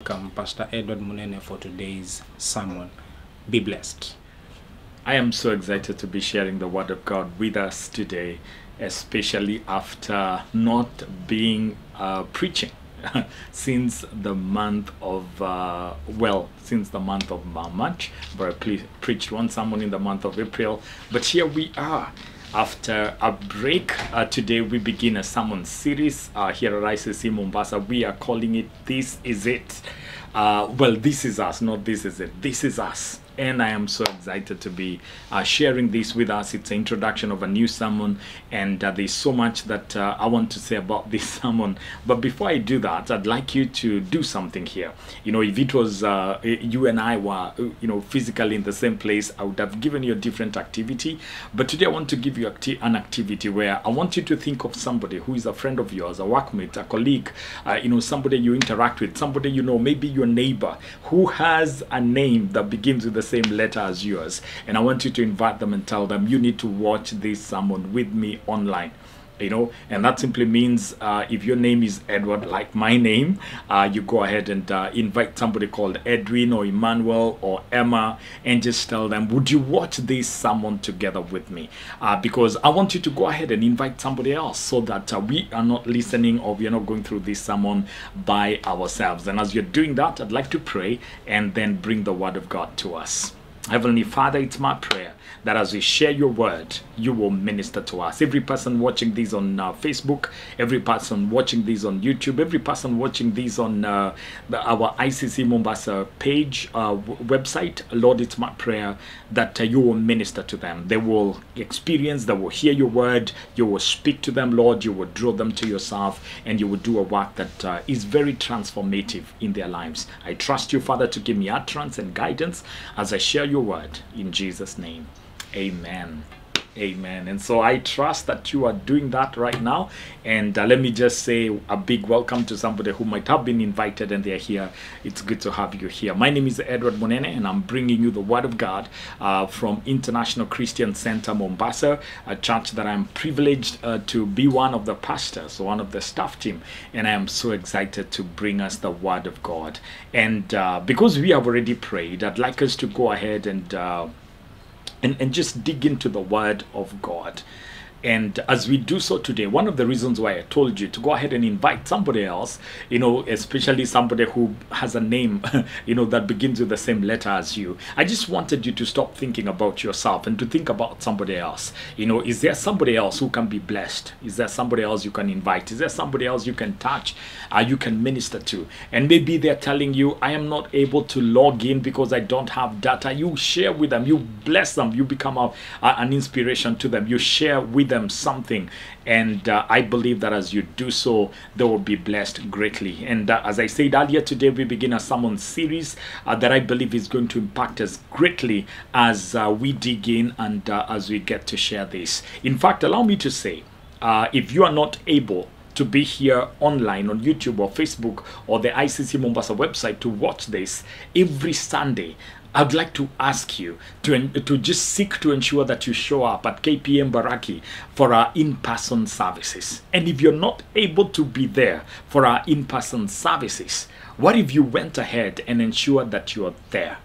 welcome Pastor Edward Munene for today's sermon. Be blessed. I am so excited to be sharing the Word of God with us today, especially after not being uh, preaching since the month of, uh, well, since the month of March, but I ple- preached one sermon in the month of April. But here we are. After a break, uh, today we begin a sermon series uh, here at ICC Mombasa. We are calling it This Is It. Uh, well, this is us, not this is it. This is us. And I am so excited to be uh, sharing this with us. It's an introduction of a new sermon, and uh, there's so much that uh, I want to say about this sermon. But before I do that, I'd like you to do something here. You know, if it was uh, you and I were, uh, you know, physically in the same place, I would have given you a different activity. But today I want to give you acti- an activity where I want you to think of somebody who is a friend of yours, a workmate, a colleague, uh, you know, somebody you interact with, somebody you know, maybe your neighbor who has a name that begins with the same letter as yours. And I want you to invite them and tell them you need to watch this sermon with me online you know and that simply means uh, if your name is edward like my name uh, you go ahead and uh, invite somebody called edwin or emmanuel or emma and just tell them would you watch this sermon together with me? Uh, because i want you to go ahead and invite somebody else so that uh, we are not listening or we are not going through this sermon by ourselves. And as you're doing that i'd like to pray and then bring the word of god to us. Heavenly Father, it's my prayer that as we share your word, you will minister to us. Every person watching this on uh, Facebook, every person watching this on YouTube, every person watching this on uh, the, our ICC Mombasa page, uh, website, Lord, it's my prayer that uh, you will minister to them. They will experience, they will hear your word, you will speak to them, Lord, you will draw them to yourself, and you will do a work that uh, is very transformative in their lives. I trust you, Father, to give me utterance and guidance as I share your word in Jesus' name. Amen. Amen. And so I trust that you are doing that right now. And uh, let me just say a big welcome to somebody who might have been invited and they're here. It's good to have you here. My name is Edward Munene, and I'm bringing you the Word of God uh, from International Christian Center Mombasa, a church that I'm privileged uh, to be one of the pastors, one of the staff team. And I am so excited to bring us the Word of God. And uh, because we have already prayed, I'd like us to go ahead and uh, and, and just dig into the word of God. And as we do so today, one of the reasons why I told you to go ahead and invite somebody else, you know, especially somebody who has a name, you know, that begins with the same letter as you. I just wanted you to stop thinking about yourself and to think about somebody else. You know, is there somebody else who can be blessed? Is there somebody else you can invite? Is there somebody else you can touch, uh, you can minister to? And maybe they're telling you, I am not able to log in because I don't have data. You share with them, you bless them, you become a, a- an inspiration to them, you share with them something. And uh, I believe that as you do so, they will be blessed greatly. And uh, as I said earlier, today we begin a sermon series uh, that I believe is going to impact us greatly as uh, we dig in and uh, as we get to share this. In fact, allow me to say, uh, if you are not able to be here online on YouTube or Facebook or the ICC Mombasa website to watch this every Sunday. I'd like to ask you to, to just seek to ensure that you show up at KPA Mbaraki for our in person services. And if you're not able to be there for our in person services, what if you went ahead and ensured that you're there?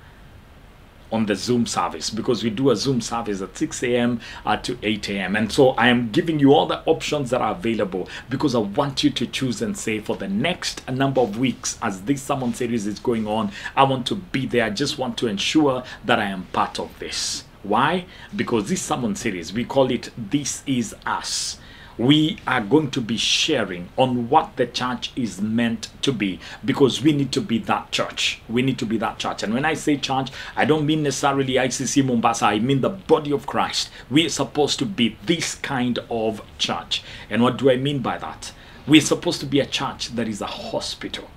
On the Zoom service because we do a Zoom service at 6 a.m. Uh, to 8 a.m. And so I am giving you all the options that are available because I want you to choose and say for the next number of weeks as this sermon series is going on, I want to be there. I just want to ensure that I am part of this. Why? Because this sermon series, we call it This Is Us we are going to be sharing on what the church is meant to be because we need to be that church. We need to be that church. And when I say church, I don't mean necessarily ICC Mombasa, I mean the body of Christ. We are supposed to be this kind of church. And what do I mean by that? We're supposed to be a church that is a hospital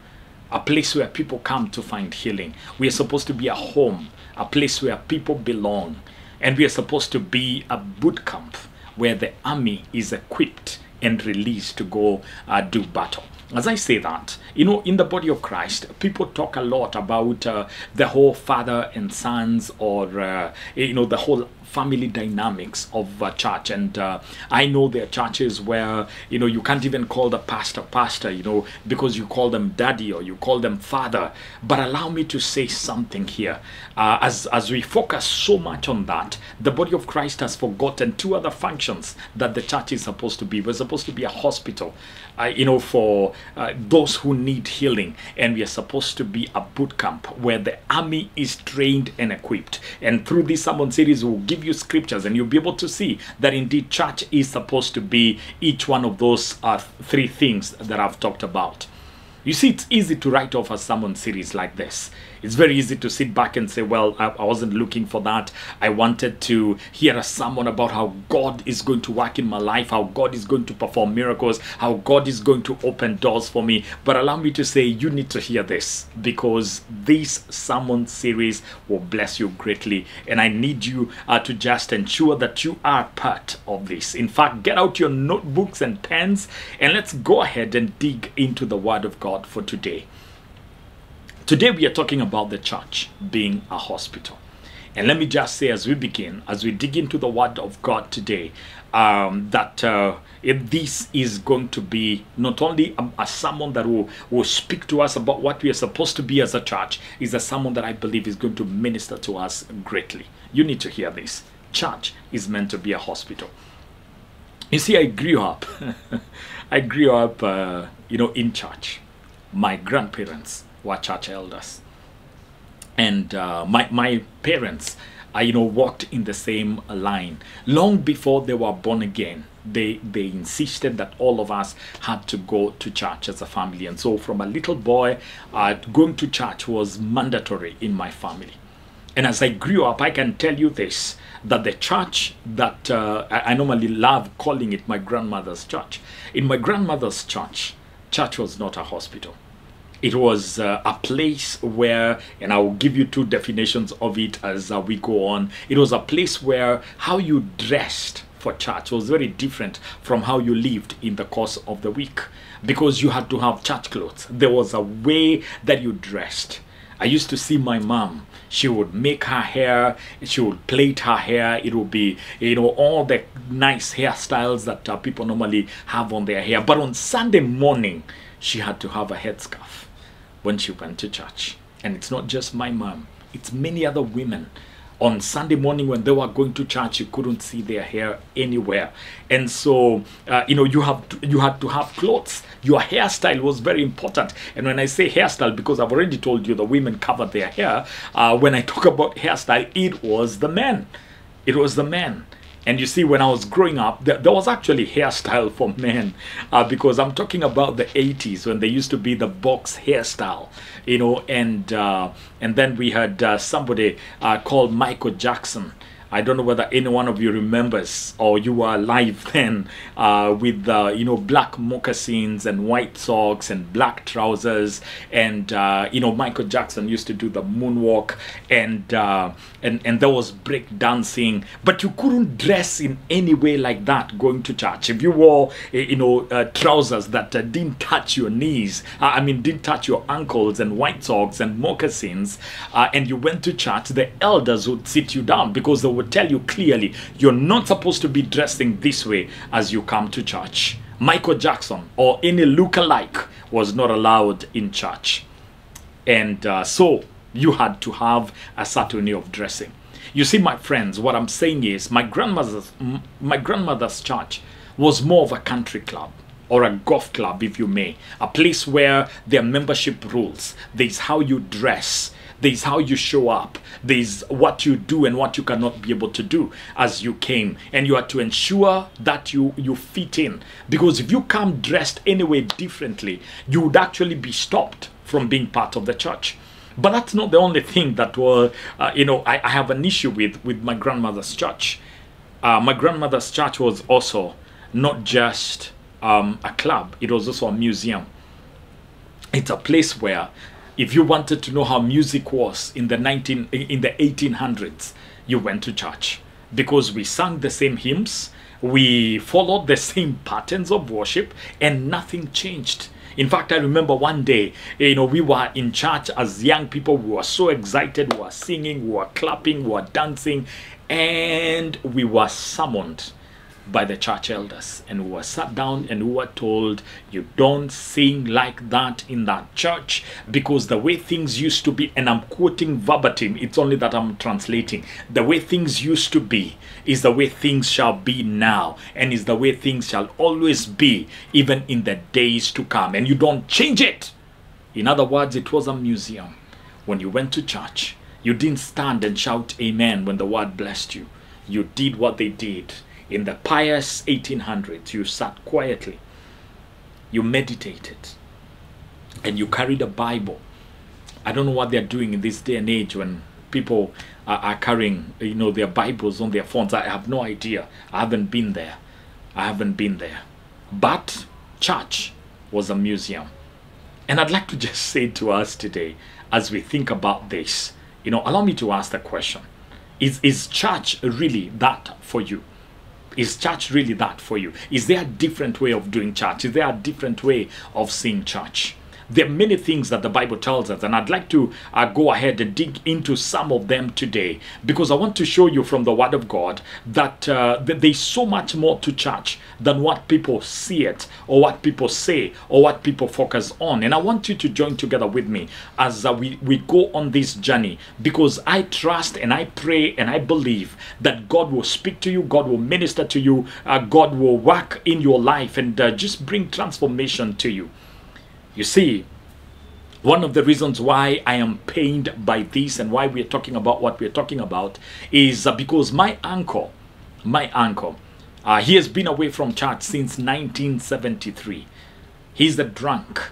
a place where people come to find healing. We are supposed to be a home, a place where people belong. And we are supposed to be a boot camp where the army is equipped and released to go uh, do battle. As I say that, you know, in the body of Christ, people talk a lot about uh, the whole father and sons, or uh, you know, the whole family dynamics of a church and uh, i know there are churches where you know you can't even call the pastor pastor you know because you call them daddy or you call them father but allow me to say something here uh, as as we focus so much on that the body of christ has forgotten two other functions that the church is supposed to be we're supposed to be a hospital uh, you know, for uh, those who need healing. And we are supposed to be a boot camp where the army is trained and equipped. And through this sermon series, we'll give you scriptures and you'll be able to see that indeed church is supposed to be each one of those uh, three things that I've talked about. You see, it's easy to write off a sermon series like this. It's very easy to sit back and say, Well, I, I, wasn't looking for that. I wanted to hear a sermon about how God is going to work in my life, how God is going to perform miracles, how God is going to open doors for me. But allow me to say, you need to hear this because this sermon series will bless you greatly. And I need you uh, to just ensure that you are part of this. In fact, get out your notebooks and pens and let's go ahead and dig into the Word of God for today. Today we are talking about the church being a hospital. And let me just say as we begin, as we dig into the Word of God today, um, that uh, this is going to be not only a, a sermon that will, will speak to us about what we are supposed to be as a church, is a sermon that I believe is going to minister to us greatly. You need to hear this. Church is meant to be a hospital. You see, I grew up, I grew up, uh, you know, in church. My grandparents were church elders. And uh, my, my parents, uh, you know, walked in the same line. Long before they were born again, they, they insisted that all of us had to go to church as a family. And so from a little boy, uh, going to church was mandatory in my family. And as I grew up, I can tell you this that the church that uh, I, I normally love calling it my grandmother's church. In my grandmother's church, church was not a hospital it was uh, a place where and i will give you two definitions of it as uh, we go on it was a place where how you dressed for church was very different from how you lived in the course of the week because you had to have church clothes there was a way that you dressed I used to see my mom. She would make her hair, she would plait her hair. It would be, you know, all the nice hairstyles that uh, people normally have on their hair. But on Sunday morning, she had to have a headscarf when she went to church. And it's not just my mom, it's many other women. On Sunday morning, when they were going to church, you couldn't see their hair anywhere, and so uh, you know you have to, you had to have clothes. Your hairstyle was very important, and when I say hairstyle, because I've already told you the women covered their hair. Uh, when I talk about hairstyle, it was the men. It was the men. And you see, when I was growing up, there, there was actually hairstyle for men uh, because I'm talking about the 80s when there used to be the box hairstyle, you know, and uh, and then we had uh, somebody uh, called Michael Jackson. I don't know whether any one of you remembers or you were alive then uh, with uh, you know black moccasins and white socks and black trousers and uh, you know Michael Jackson used to do the moonwalk and uh, and and there was break dancing but you couldn't dress in any way like that going to church. If you wore eh, you know uh, trousers that uh, didn't touch your knees I mean didn't touch your ankles and white socks and moccasins and you went to church the elders would sit you down because they would tell you clearly you're not supposed to be dressing this way as you come to church. Michael Jackson or any look-alike was not allowed in church. And uh, so you had to have a certain way of dressing. You see, my friends, what I'm saying is my grandmother's, my grandmother's church was more of a country club or a golf club, if you may, a place where there are membership rules. There's how you dress, there's how you show up. There's what you do and what you cannot be able to do as you came. And you are to ensure that you, you fit in. Because if you come dressed anyway differently, you would actually be stopped from being part of the church. But that's not the only thing that will, uh, you know, I, I, have an issue with with my grandmother's church. Uh, my grandmother's church was also not just um, a club; it was also a museum. It's a place where if you wanted to know how music was in the 19 in the 1800s you went to church because we sang the same hymns we followed the same patterns of worship and nothing changed in fact, I remember one day, you know, we were in church as young people. We were so excited. We were singing, we were clapping, we were dancing. and we were summoned by the church elders and who were sat down and who were told you don't sing like that in that church because the way things used to be and i'm quoting verbatim it's only that i'm translating the way things used to be is the way things shall be now and is the way things shall always be even in the days to come. And you don't change it. In other words it was a museum. When you went to church you didn't stand and shout amen when the word blessed you. You did what they did in the pious 1800s, you sat quietly, you meditated, and you carried a Bible. I don't know what they're doing in this day and age when people are, are carrying, you know, their Bibles on their phones. I have no idea. I haven't been there. I haven't been there. But church was a museum. And I'd like to just say to us today, as we think about this, you know, allow me to ask the question Is, is church really that for you? Is church really that for you? Is there a different way of doing church? Is there a different way of seeing church? There are many things that the Bible tells us, and I'd like to uh, go ahead and dig into some of them today because I want to show you from the Word of God that, uh, that there's so much more to church than what people see it, or what people say, or what people focus on. And I want you to join together with me as uh, we, we go on this journey because I trust and I pray and I believe that God will speak to you, God will minister to you, uh, God will work in your life and uh, just bring transformation to you. You see, one of the reasons why I am pained by this and why we're talking about what we're talking about is uh, because my uncle, my uncle, uh, he has been away from church since 1973. He's a drunk.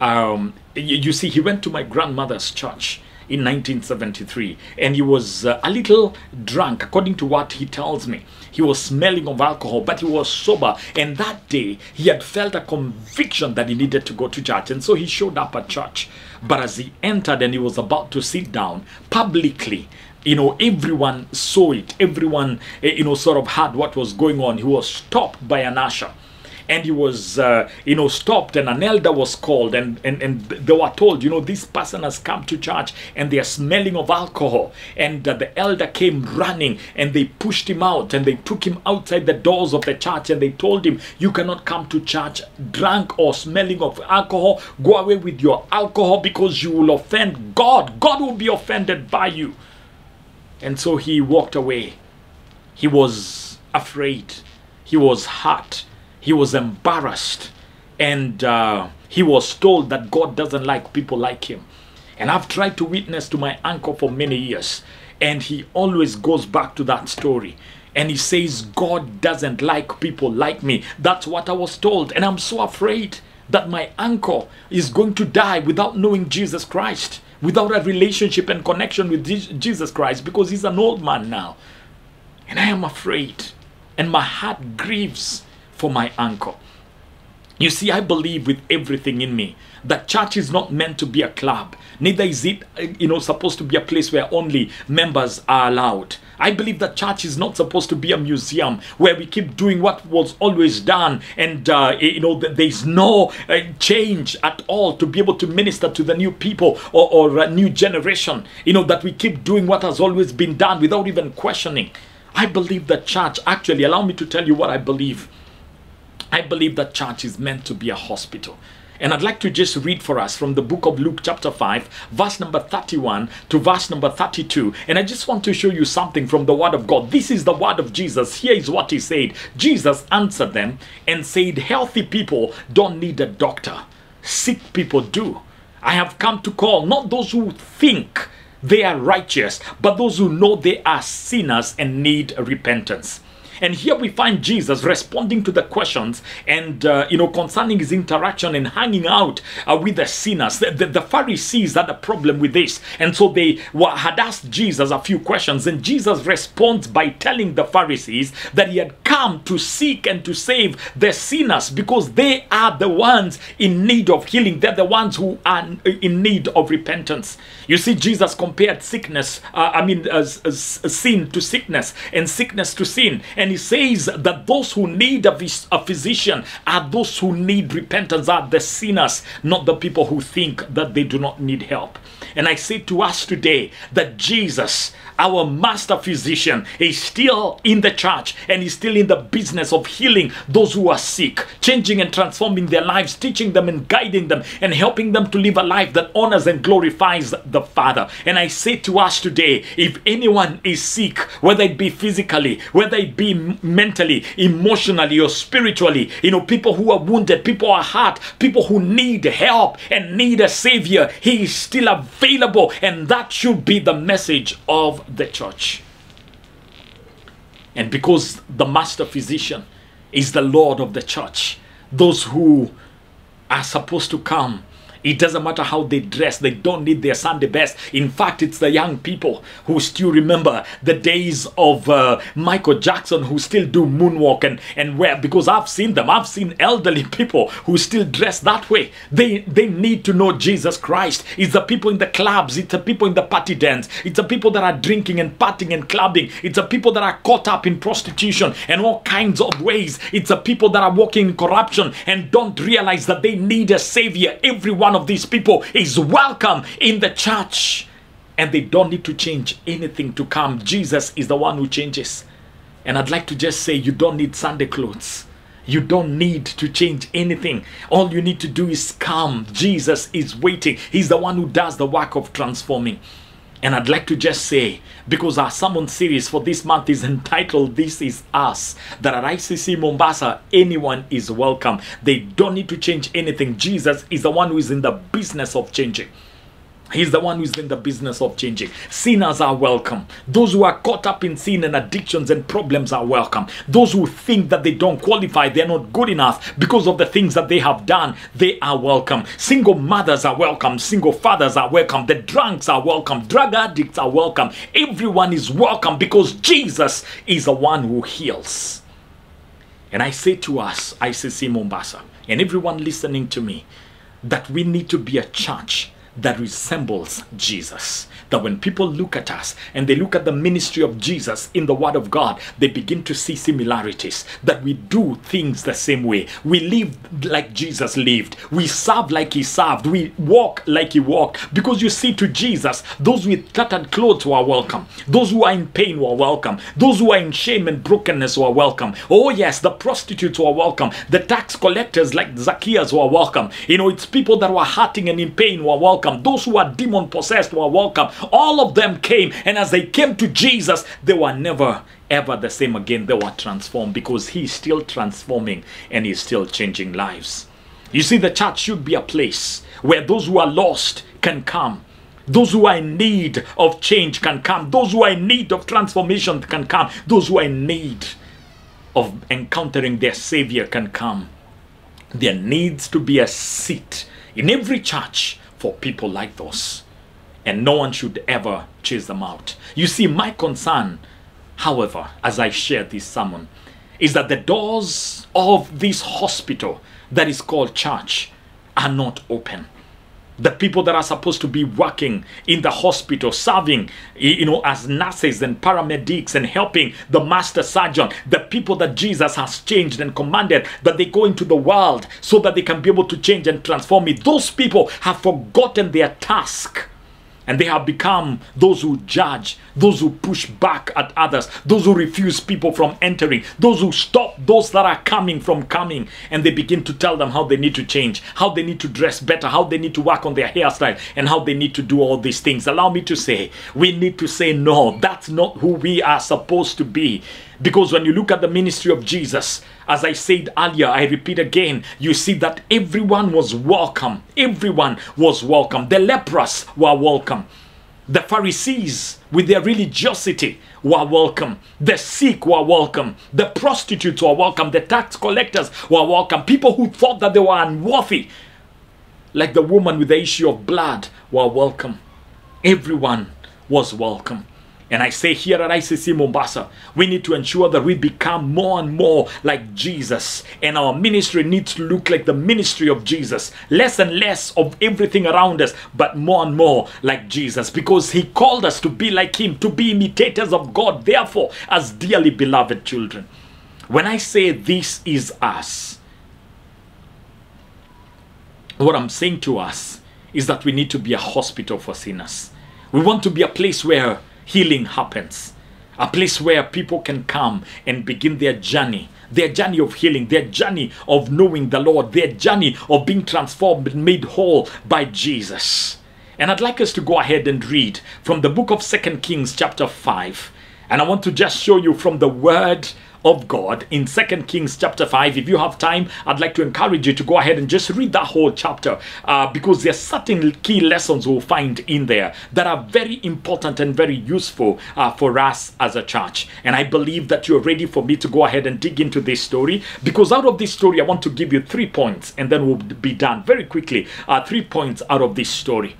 Um, you, you see, he went to my grandmother's church in 1973 and he was uh, a little drunk according to what he tells me. He was smelling of alcohol but he was sober and that day he had felt a conviction that he needed to go to church and so he showed up at church. But as he entered and he was about to sit down publicly you know everyone saw it. Everyone eh, you know sort of heard what was going on. He was stopped by an usher and he was uh, you know stopped and an elder was called and, and and they were told you know this person has come to church and they are smelling of alcohol. And uh, the elder came running and they pushed him out and they took him outside the doors of the church and they told him you cannot come to church drunk or smelling of alcohol. Go away with your alcohol because you will offend god. God will be offended by you. And so he walked away. He was afraid. He was hurt he was embarrassed and uh, he was told that God doesn't like people like him. And I've tried to witness to my uncle for many years, and he always goes back to that story. And he says, God doesn't like people like me. That's what I was told. And I'm so afraid that my uncle is going to die without knowing Jesus Christ, without a relationship and connection with Jesus Christ, because he's an old man now. And I am afraid. And my heart grieves for my uncle. You see, I believe with everything in me that church is not meant to be a club. Neither is it, uh, you know, supposed to be a place where only members are allowed. I believe that church is not supposed to be a museum where we keep doing what was always done, and uh, you know, there's no uh, change at all to be able to minister to the new people or, or a new generation. You know, that we keep doing what has always been done without even questioning. I believe that church, actually, allow me to tell you what I believe. I believe that church is meant to be a hospital. And I'd like to just read for us from the book of Luke, chapter 5, verse number 31 to verse number 32. And I just want to show you something from the word of God. This is the word of Jesus. Here is what he said Jesus answered them and said, Healthy people don't need a doctor, sick people do. I have come to call not those who think they are righteous, but those who know they are sinners and need repentance. And here we find Jesus responding to the questions and, uh, you know, concerning his interaction and hanging out uh, with the sinners. The, the, the, Pharisees had a problem with this. And so they were, had asked Jesus a few questions. And Jesus responds by telling the Pharisees that he had come to seek and to save the sinners because they are the ones in need of healing. They're the ones who are in need of repentance. You see, Jesus compared sickness, uh, I mean, as, as sin to sickness and sickness to sin. And he says that those who need a, phys- a physician are those who need repentance, are the sinners, not the people who think that they do not need help. And I say to us today that Jesus, our master physician, is still in the church and is still in the business of healing those who are sick, changing and transforming their lives, teaching them and guiding them, and helping them to live a life that honors and glorifies the Father. And I say to us today if anyone is sick, whether it be physically, whether it be mentally, emotionally, or spiritually, you know, people who are wounded, people who are hurt, people who need help and need a savior, he is still available. And that should be the message of the church. And because the master physician is the Lord of the church, those who are supposed to come it doesn't matter how they dress, they don't need their Sunday best. In fact, it's the young people who still remember the days of uh, Michael Jackson who still do moonwalk and, and wear, because I've seen them. I've seen elderly people who still dress that way. They, they need to know Jesus Christ. It's the people in the clubs, it's the people in the party dance, it's the people that are drinking and partying and clubbing, it's the people that are caught up in prostitution and all kinds of ways. It's the people that are walking in corruption and don't realize that they need a savior. Everyone of these people is welcome in the church and they don't need to change anything to come. Jesus is the one who changes. And I'd like to just say you don't need Sunday clothes. You don't need to change anything. All you need to do is come. Jesus is waiting. He's the one who does the work of transforming. And I'd like to just say, because our sermon series for this month is entitled This Is Us, that at ICC Mombasa, anyone is welcome. They don't need to change anything. Jesus is the one who is in the business of changing. He's the one who's in the business of changing. Sinners are welcome. Those who are caught up in sin and addictions and problems are welcome. Those who think that they don't qualify, they're not good enough because of the things that they have done, they are welcome. Single mothers are welcome. Single fathers are welcome. The drunks are welcome. Drug addicts are welcome. Everyone is welcome because Jesus is the one who heals. And I say to us, ICC Mombasa, and everyone listening to me, that we need to be a church that resembles Jesus. That when people look at us and they look at the ministry of Jesus in the Word of God, they begin to see similarities. That we do things the same way. We live like Jesus lived. We serve like He served. We walk like He walked. Because you see, to Jesus, those with tattered clothes were welcome. Those who are in pain were welcome. Those who are in shame and brokenness were welcome. Oh, yes, the prostitutes were welcome. The tax collectors like Zacchaeus were welcome. You know, it's people that were hurting and in pain were welcome. Those who are demon possessed were welcome. All of them came, and as they came to Jesus, they were never ever the same again. They were transformed because He's still transforming and He's still changing lives. You see, the church should be a place where those who are lost can come. Those who are in need of change can come. Those who are in need of transformation can come. Those who are in need of encountering their Savior can come. There needs to be a seat in every church for people like those. And no one should ever chase them out. You see, my concern, however, as I share this sermon, is that the doors of this hospital that is called church are not open the people that are supposed to be working in the hospital serving you know as nurses and paramedics and helping the master surgeon the people that jesus has changed and commanded that they go into the world so that they can be able to change and transform it those people have forgotten their task and they have become those who judge, those who push back at others, those who refuse people from entering, those who stop those that are coming from coming. And they begin to tell them how they need to change, how they need to dress better, how they need to work on their hairstyle, and how they need to do all these things. Allow me to say, we need to say, no, that's not who we are supposed to be. Because when you look at the ministry of Jesus, as I said earlier, I repeat again, you see that everyone was welcome. Everyone was welcome. The lepers were welcome. The Pharisees, with their religiosity, were welcome. The sick were welcome. The prostitutes were welcome. The tax collectors were welcome. People who thought that they were unworthy, like the woman with the issue of blood, were welcome. Everyone was welcome. And I say here at ICC Mombasa, we need to ensure that we become more and more like Jesus. And our ministry needs to look like the ministry of Jesus. Less and less of everything around us, but more and more like Jesus. Because He called us to be like Him, to be imitators of God, therefore, as dearly beloved children. When I say this is us, what I'm saying to us is that we need to be a hospital for sinners. We want to be a place where healing happens, a place where people can come and begin their journey, their journey of healing, their journey of knowing the Lord, their journey of being transformed and made whole by Jesus. And I'd like us to go ahead and read from the book of Second Kings, chapter 5. And I want to just show you from the word of God in Second Kings chapter 5. If you have time, I'd like to encourage you to go ahead and just read that whole chapter uh, because are certain key lessons we'll find in there that are very important and very useful uh, for us as a church. And I believe that you're ready for me to go ahead and dig into this story because out of this story, I want to give you three points and then we'll be done very quickly. Uh, three points out of this story.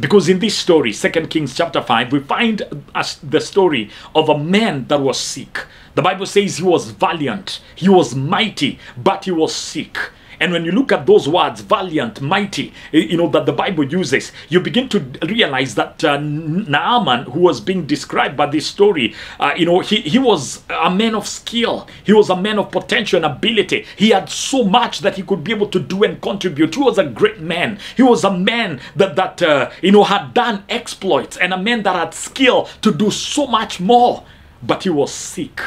Because in this story, Second Kings chapter 5, we find us the story of a man that was sick. The Bible says he was valiant, he was mighty, but he was sick. And when you look at those words, valiant, mighty, you know, that the Bible uses, you begin to realize that uh, Naaman, who was being described by this story, uh, you know, he, he was a man of skill. He was a man of potential and ability. He had so much that he could be able to do and contribute. He was a great man. He was a man that, that uh, you know, had done exploits and a man that had skill to do so much more. But he was sick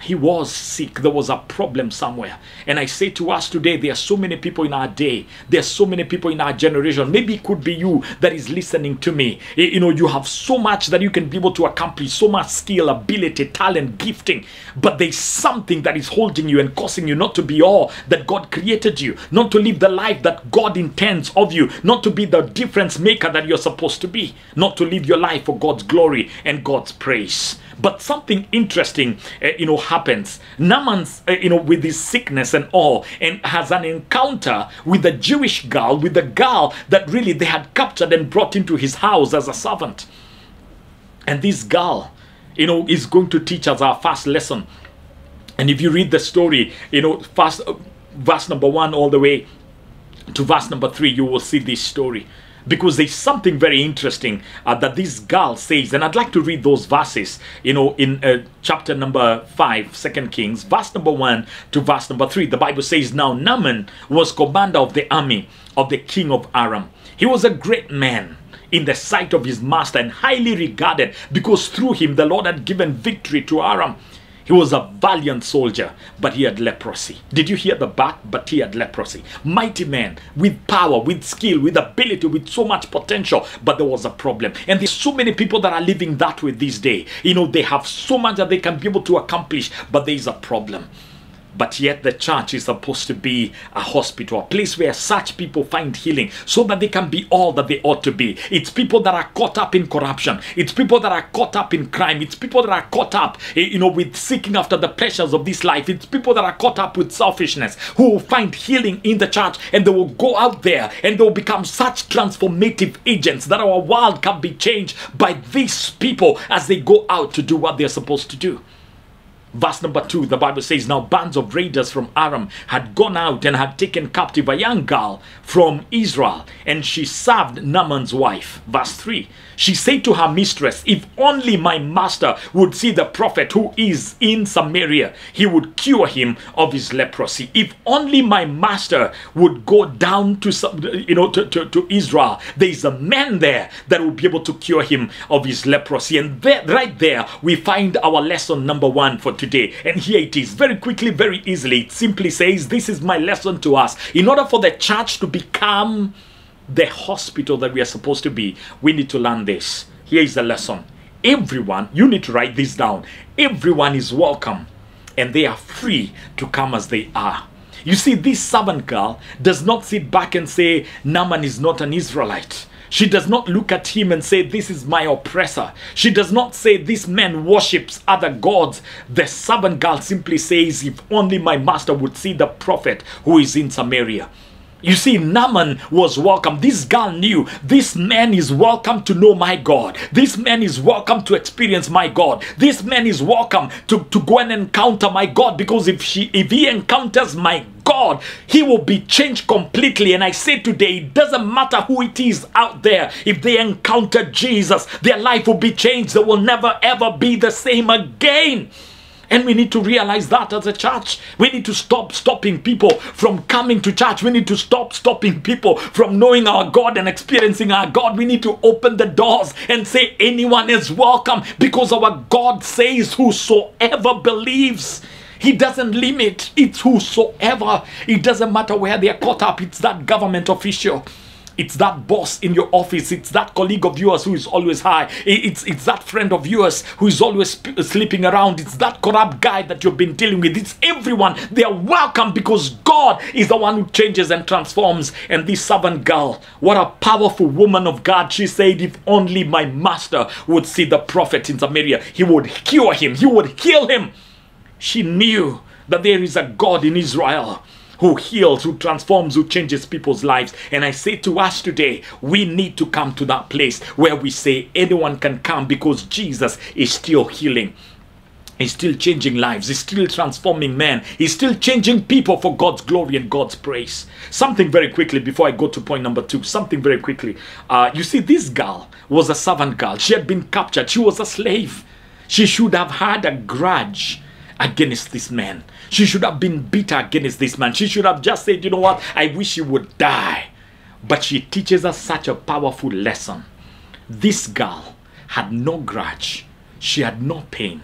he was sick. There was a problem somewhere. And I say to us today, there are so many people in our day. There are so many people in our generation. Maybe it could be you that is listening to me. You know, you have so much that you can be able to accomplish, so much skill, ability, talent, gifting. But there's something that is holding you and causing you not to be all that God created you, not to live the life that God intends of you, not to be the difference maker that you're supposed to be, not to live your life for God's glory and God's praise. But something interesting, uh, you know, happens. Naaman's, uh, you know, with his sickness and all, and has an encounter with a Jewish girl, with a girl that really they had captured and brought into his house as a servant. And this girl, you know, is going to teach us our first lesson. And if you read the story, you know, first uh, verse number one all the way to verse number three, you will see this story because there's something very interesting uh, that this girl says and i'd like to read those verses you know in uh, chapter number 5 second kings verse number 1 to verse number 3 the bible says now naaman was commander of the army of the king of aram. He was a great man in the sight of his master and highly regarded because through him the lord had given victory to aram he was a valiant soldier, but he had leprosy. Did you hear the back? But he had leprosy. Mighty man with power, with skill, with ability, with so much potential, but there was a problem. And there's so many people that are living that way this day. You know, they have so much that they can be able to accomplish, but there is a problem. But yet, the church is supposed to be a hospital, a place where such people find healing so that they can be all that they ought to be. It's people that are caught up in corruption, it's people that are caught up in crime, it's people that are caught up, eh, you know, with seeking after the pleasures of this life, it's people that are caught up with selfishness who will find healing in the church and they will go out there and they will become such transformative agents that our world can be changed by these people as they go out to do what they're supposed to do. Verse number two, the Bible says, Now bands of raiders from Aram had gone out and had taken captive a young girl from Israel, and she served Naaman's wife. Verse three, she said to her mistress, If only my master would see the prophet who is in Samaria, he would cure him of his leprosy. If only my master would go down to you know to, to, to Israel, there is a man there that will be able to cure him of his leprosy. And there, right there, we find our lesson number one for today. And here it is, very quickly, very easily. It simply says, This is my lesson to us. In order for the church to become the hospital that we are supposed to be, we need to learn this. Here is the lesson. Everyone, you need to write this down. Everyone is welcome and they are free to come as they are. You see, this servant girl does not sit back and say, Naaman is not an Israelite. She does not look at him and say, This is my oppressor. She does not say, This man worships other gods. The servant girl simply says, If only my master would see the prophet who is in Samaria. You see, Naaman was welcome. This girl knew this man is welcome to know my God. This man is welcome to experience my God. This man is welcome to, to go and encounter my God because if she if he encounters my God, he will be changed completely. And I say today, it doesn't matter who it is out there, if they encounter Jesus, their life will be changed. They will never ever be the same again. And we need to realize that as a church. We need to stop stopping people from coming to church. We need to stop stopping people from knowing our God and experiencing our God. We need to open the doors and say, anyone is welcome because our God says, Whosoever believes. He doesn't limit. It's whosoever. It doesn't matter where they are caught up. It's that government official. It's that boss in your office. It's that colleague of yours who is always high. It's, it's that friend of yours who is always sp- uh, sleeping around. It's that corrupt guy that you've been dealing with. It's everyone. They are welcome because God is the one who changes and transforms. And this servant girl, what a powerful woman of God. She said, If only my master would see the prophet in Samaria, he would cure him, he would heal him. She knew that there is a God in Israel who heals, who transforms, who changes people's lives. And I say to us today, we need to come to that place where we say anyone can come because Jesus is still healing. He's still changing lives. He's still transforming men. He's still changing people for God's glory and God's praise. Something very quickly before I go to point number two. Something very quickly. Uh, you see, this girl was a servant girl. She had been captured. She was a slave. She should have had a grudge against this man. She should have been bitter against this man. She should have just said, you know what, I wish he would die. But she teaches us such a powerful lesson. This girl had no grudge, she had no pain.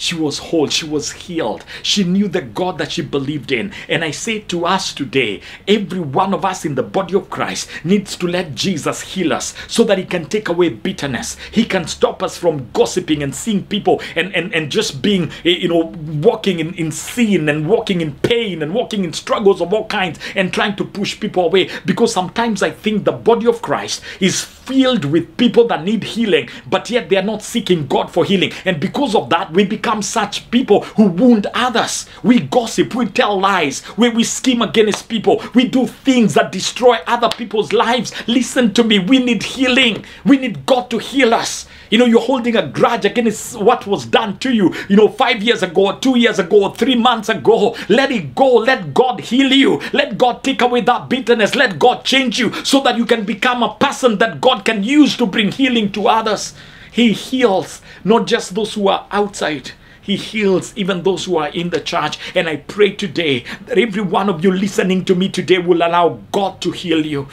She was whole. She was healed. She knew the God that she believed in. And I say to us today, every one of us in the body of Christ needs to let Jesus heal us so that he can take away bitterness. He can stop us from gossiping and seeing people and, and, and just being, eh, you know, walking in, in sin and walking in pain and walking in struggles of all kinds and trying to push people away. Because sometimes I think the body of Christ is filled with people that need healing, but yet they are not seeking God for healing. And because of that, we become such people who wound others. We gossip, we tell lies, we, we scheme against people, we do things that destroy other people's lives. Listen to me, we need healing. We need God to heal us. You know, you're holding a grudge against what was done to you, you know, five years ago, two years ago, three months ago. Let it go. Let God heal you. Let God take away that bitterness. Let God change you so that you can become a person that God can use to bring healing to others. He heals not just those who are outside. He heals even those who are in the church. And I pray today that every one of you listening to me today will allow God to heal you.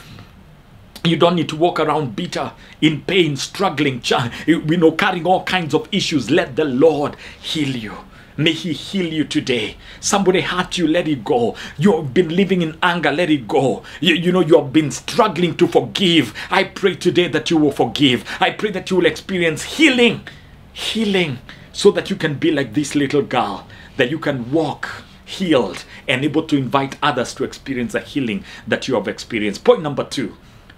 You don't need to walk around bitter, in pain, struggling, you know, carrying all kinds of issues. Let the Lord heal you. May He heal you today. Somebody hurt you, let it go. You've been living in anger, let it go. You, you know, you have been struggling to forgive. I pray today that you will forgive. I pray that you will experience healing. Healing. So that you can be like this little girl, that you can walk healed and able to invite others to experience the healing that you have experienced. Point number two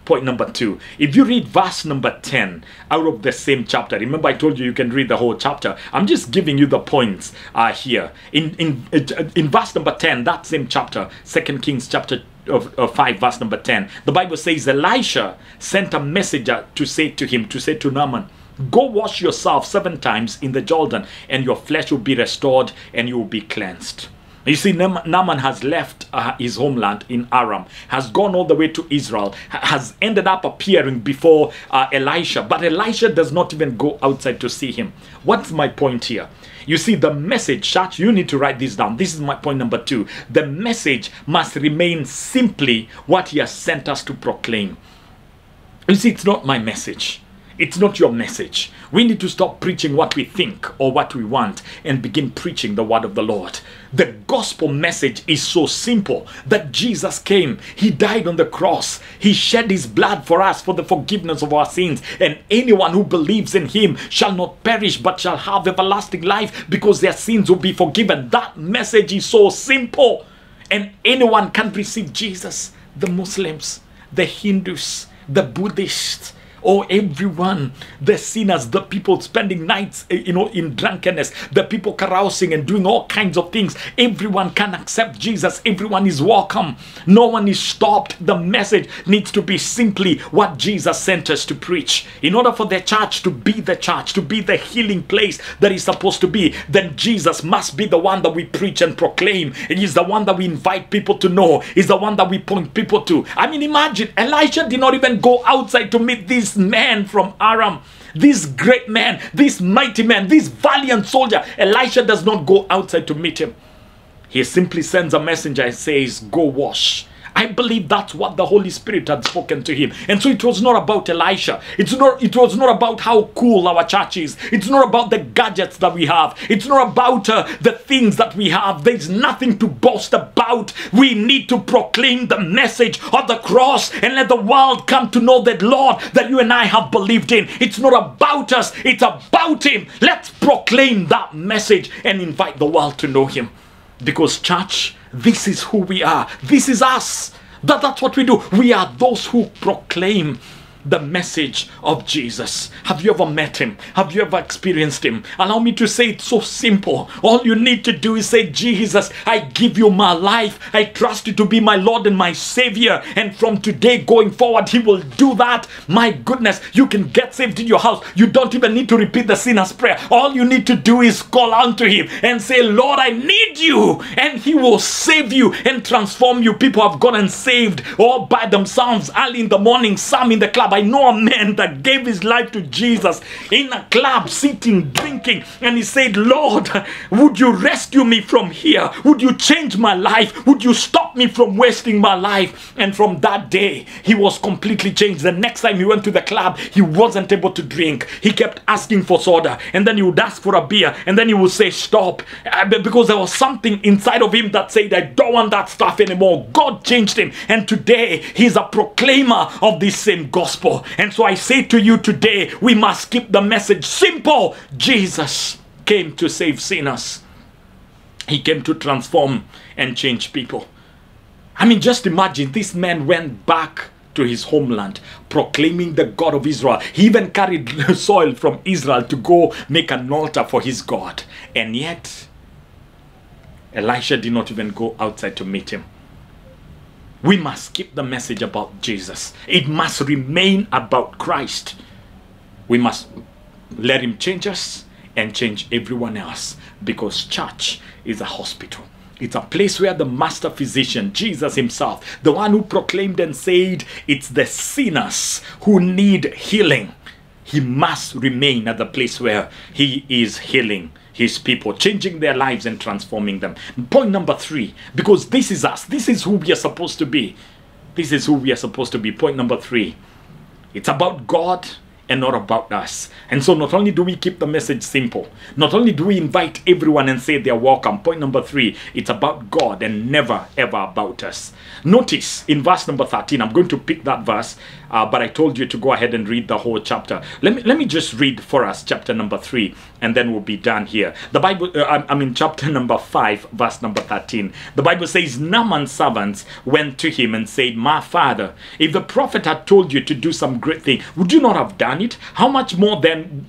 point number two. If you read verse number 10 out of the same chapter, remember I told you you can read the whole chapter. I'm just giving you the points uh, here. In, in, in verse number 10, that same chapter, Second Kings chapter of, of 5 verse number 10 the bible says elisha sent a messenger to say to him to say to naaman go wash yourself seven times in the jordan and your flesh will be restored and you will be cleansed you see, Naaman has left uh, his homeland in Aram, has gone all the way to Israel, has ended up appearing before uh, Elisha, but Elisha does not even go outside to see him. What's my point here? You see, the message, church, you need to write this down. This is my point number two. The message must remain simply what he has sent us to proclaim. You see, it's not my message. It's not your message. We need to stop preaching what we think or what we want and begin preaching the word of the Lord. The gospel message is so simple that Jesus came, He died on the cross, He shed His blood for us for the forgiveness of our sins, and anyone who believes in Him shall not perish but shall have everlasting life because their sins will be forgiven. That message is so simple, and anyone can receive Jesus. The Muslims, the Hindus, the Buddhists, Oh, everyone, the sinners, the people spending nights, eh, you know, in drunkenness, the people carousing and doing all kinds of things. Everyone can accept Jesus. Everyone is welcome. No one is stopped. The message needs to be simply what Jesus sent us to preach. In order for the church to be the church, to be the healing place that is supposed to be, then Jesus must be the one that we preach and proclaim. He is the one that we invite people to know. He's the one that we point people to. I mean, imagine Elijah did not even go outside to meet this man from Aram. This great man, this mighty man, this valiant soldier. Elisha does not go outside to meet him. He simply sends a messenger and says, Go wash. I believe that's what the Holy Spirit had spoken to him. And so it was not about Elisha. It's not it was not about how cool our church is. It's not about the gadgets that we have. It's not about uh, the things that we have. There's nothing to boast about. We need to proclaim the message of the cross and let the world come to know that Lord that you and I have believed in. It's not about us, it's about him. Let's proclaim that message and invite the world to know him. Because, church, this is who we are. This is us. That, that's what we do. We are those who proclaim the message of Jesus. Have you ever met him? Have you ever experienced him? Allow me to say it's so simple. All you need to do is say, Jesus, I give you my life. I trust you to be my Lord and my Savior. And from today going forward, he will do that. My goodness, you can get saved in your house. You don't even need to repeat the sinner's prayer. All you need to do is call unto him and say, Lord, I need you. And he will save you and transform you. People have gone and saved all by themselves early in the morning, some in the club. I know a man that gave his life to Jesus in a club, sitting, drinking, and he said, Lord, would you rescue me from here? Would you change my life? Would you stop me from wasting my life? And from that day, he was completely changed. The next time he went to the club, he wasn't able to drink. He kept asking for soda, and then he would ask for a beer, and then he would say, Stop, uh, because there was something inside of him that said, I don't want that stuff anymore. God changed him, and today he's a proclaimer of this same gospel. And so I say to you today, we must keep the message simple. Jesus came to save sinners, He came to transform and change people. I mean, just imagine this man went back to his homeland, proclaiming the God of Israel. He even carried soil from Israel to go make an altar for his God. And yet, Elisha did not even go outside to meet him. We must keep the message about Jesus. It must remain about Christ. We must let Him change us and change everyone else because church is a hospital. It's a place where the master physician, Jesus himself, the one who proclaimed and said, it's the sinners who need healing. He must remain at the place where he is healing his people, changing their lives and transforming them. Point number three, because this is us, this is who we are supposed to be. This is who we are supposed to be. Point number three, it's about God and not about us. And so not only do we keep the message simple, not only do we invite everyone and say they're welcome. Point number three, it's about God and never ever about us. Notice in verse number 13, I'm going to pick that verse, uh, but I told you to go ahead and read the whole chapter. Let me let me just read for us chapter number three, and then we'll be done here. The Bible, uh, I'm, I'm in chapter number five, verse number 13. The Bible says, Naaman's servants went to him and said, My father, if the prophet had told you to do some great thing, would you not have done it? How much more then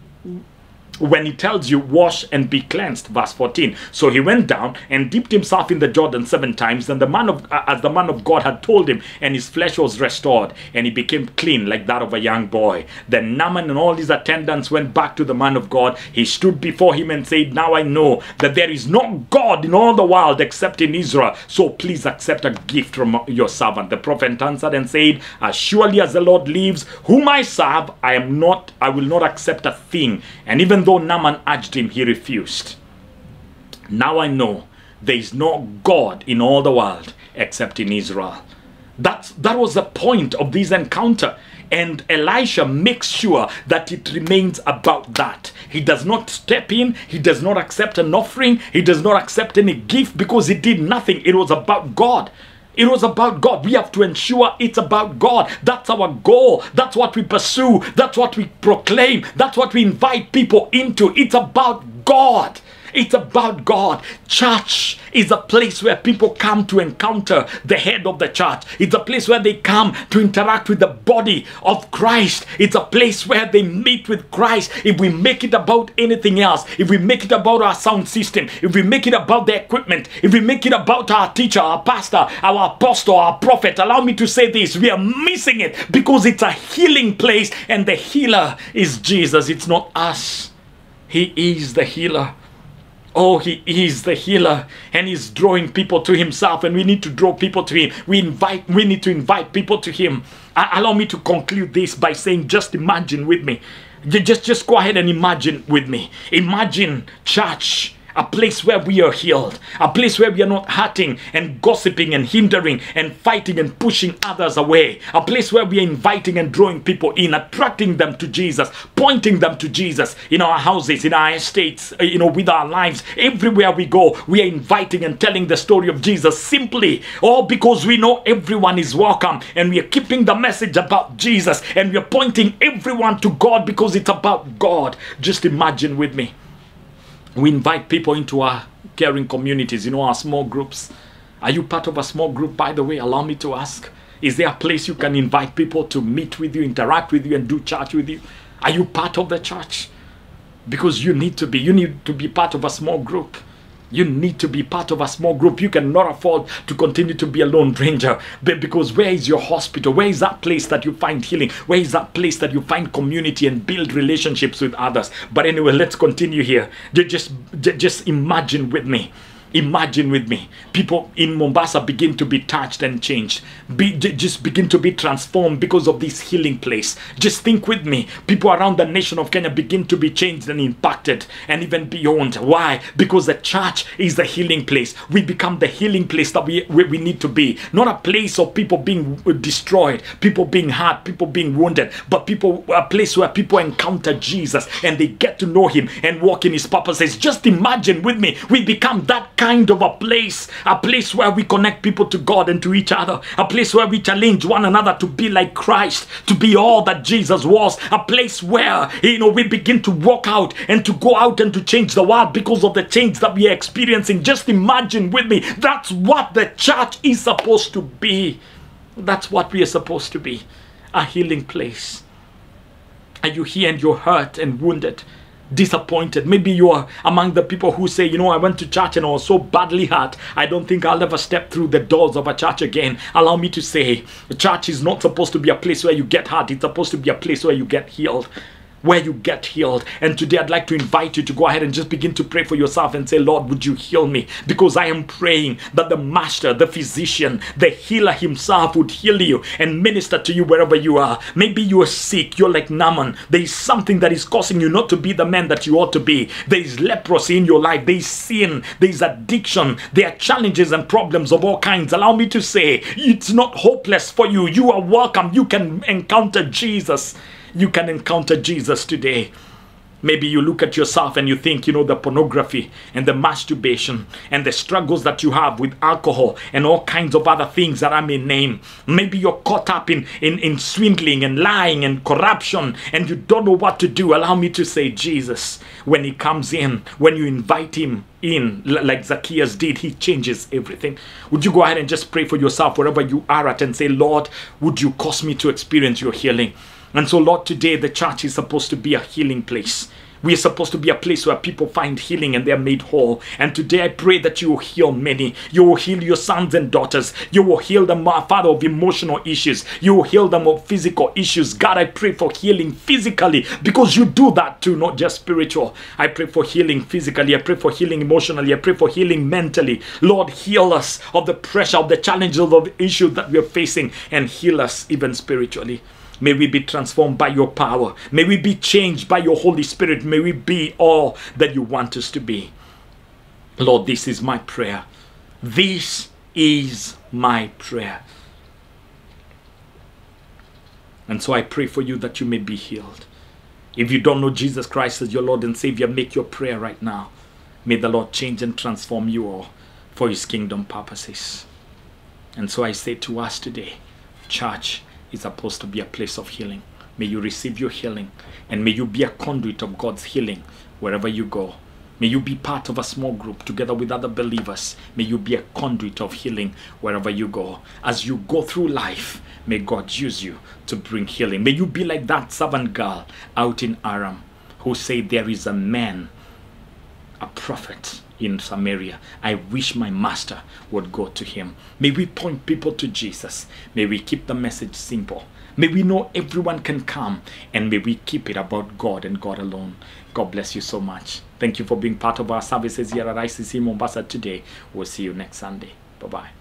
when he tells you wash and be cleansed verse 14 so he went down and dipped himself in the jordan seven times and the man of uh, as the man of god had told him and his flesh was restored and he became clean like that of a young boy. Then naaman and all his attendants went back to the man of god. He stood before him and said now i know that there is no god in all the world except in israel. So please accept a gift from your servant. The prophet answered and said as surely as the lord lives whom i serve i am not i will not accept a thing. And even though Naaman urged him, he refused. Now I know there is no God in all the world except in Israel. That's, that was the point of this encounter. And Elisha makes sure that it remains about that. He does not step in, he does not accept an offering, he does not accept any gift because he did nothing. It was about God. It was about God. We have to ensure it's about God. That's our goal. That's what we pursue. That's what we proclaim. That's what we invite people into. It's about God. It's about God. Church is a place where people come to encounter the head of the church. It's a place where they come to interact with the body of Christ. It's a place where they meet with Christ. If we make it about anything else, if we make it about our sound system, if we make it about the equipment, if we make it about our teacher, our pastor, our apostle, our prophet, allow me to say this we are missing it because it's a healing place and the healer is Jesus. It's not us. He is the healer. Oh, he is the healer and he's drawing people to himself and we need to draw people to him. We invite we need to invite people to him. Uh, allow me to conclude this by saying just imagine with me. Just just go ahead and imagine with me. Imagine church a place where we are healed, a place where we are not hurting and gossiping and hindering and fighting and pushing others away, a place where we are inviting and drawing people in, attracting them to Jesus, pointing them to Jesus in our houses, in our estates, uh, you know, with our lives, everywhere we go, we are inviting and telling the story of Jesus simply, all because we know everyone is welcome and we are keeping the message about Jesus and we are pointing everyone to God because it's about God. Just imagine with me we invite people into our caring communities, you know, our small groups. Are you part of a small group, by the way? Allow me to ask. Is there a place you can invite people to meet with you, interact with you, and do church with you? Are you part of the church? Because you need to be. You need to be part of a small group. You need to be part of a small group. You cannot afford to continue to be a lone ranger. Because where is your hospital? Where is that place that you find healing? Where is that place that you find community and build relationships with others? But anyway, let's continue here. Just, just imagine with me Imagine with me, people in Mombasa begin to be touched and changed, be, just begin to be transformed because of this healing place. Just think with me, people around the nation of Kenya begin to be changed and impacted and even beyond. Why? Because the church is the healing place. We become the healing place that we, we, we need to be, not a place of people being destroyed, people being hurt, people being wounded, but people a place where people encounter Jesus and they get to know Him and walk in His purposes. Just imagine with me, we become that kind of a place, a place where we connect people to God and to each other, a place where we challenge one another to be like Christ, to be all that Jesus was, a place where, you know, we begin to walk out and to go out and to change the world because of the change that we are experiencing. Just imagine with me, that's what the church is supposed to be. That's what we are supposed to be a healing place. Are you here and you're hurt and wounded? Disappointed. Maybe you are among the people who say, you know, I went to church and I was so badly hurt. I don't think I'll ever step through the doors of a church again. Allow me to say, church is not supposed to be a place where you get hurt. It's supposed to be a place where you get healed where you get healed. And today I'd like to invite you to go ahead and just begin to pray for yourself and say, Lord, would you heal me? Because I am praying that the master, the physician, the healer himself would heal you and minister to you wherever you are. Maybe you are sick, you're like Naaman. There is something that is causing you not to be the man that you ought to be. There is leprosy in your life, there is sin, there is addiction, there are challenges and problems of all kinds. Allow me to say, it's not hopeless for you. You are welcome. You can encounter Jesus you can encounter Jesus today. Maybe you look at yourself and you think, you know, the pornography and the masturbation and the struggles that you have with alcohol and all kinds of other things that I may name. Maybe you're caught up in, in, in swindling and lying and corruption and you don't know what to do. Allow me to say, Jesus, when He comes in, when you invite Him in, like Zacchaeus did, He changes everything. Would you go ahead and just pray for yourself wherever you are at and say, Lord, would you cause me to experience your healing? And so, Lord, today the church is supposed to be a healing place. We are supposed to be a place where people find healing and they're made whole. And today I pray that you will heal many. You will heal your sons and daughters. You will heal them, Father, of emotional issues. You will heal them of physical issues. God, I pray for healing physically because you do that too, not just spiritual. I pray for healing physically. I pray for healing emotionally. I pray for healing mentally. Lord, heal us of the pressure, of the challenges, of the issues that we are facing, and heal us even spiritually. May we be transformed by your power. May we be changed by your Holy Spirit. May we be all that you want us to be. Lord, this is my prayer. This is my prayer. And so I pray for you that you may be healed. If you don't know Jesus Christ as your Lord and Savior, make your prayer right now. May the Lord change and transform you all for his kingdom purposes. And so I say to us today, church, is supposed to be a place of healing. May you receive your healing and may you be a conduit of God's healing wherever you go. May you be part of a small group together with other believers. May you be a conduit of healing wherever you go. As you go through life, may God use you to bring healing. May you be like that servant girl out in Aram who said, There is a man, a prophet in Samaria. I wish my master would go to him. May we point people to Jesus. May we keep the message simple. May we know everyone can come and may we keep it about God and God alone. God bless you so much. Thank you for being part of our services here at ICC Mombasa today. We'll see you next Sunday. Bye bye.